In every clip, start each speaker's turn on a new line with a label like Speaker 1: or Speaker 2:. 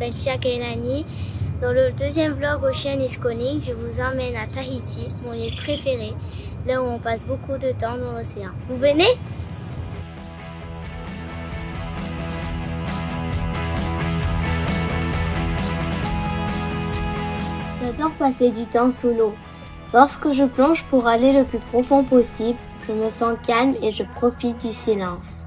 Speaker 1: m'appelle Chia Kailani. Dans le deuxième vlog Ocean is Calling, je vous emmène à Tahiti, mon île préférée, là où on passe beaucoup de temps dans l'océan. Vous venez? J'adore passer du temps sous l'eau. Lorsque je plonge pour aller le plus profond possible, je me sens calme et je profite du silence.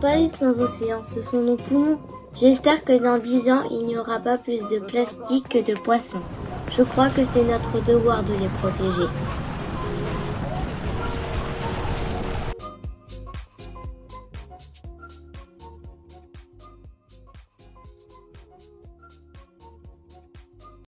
Speaker 1: Pas vivre sans océan, ce sont nos poumons. J'espère que dans 10 ans, il n'y aura pas plus de plastique que de poissons. Je crois que c'est notre devoir de les protéger.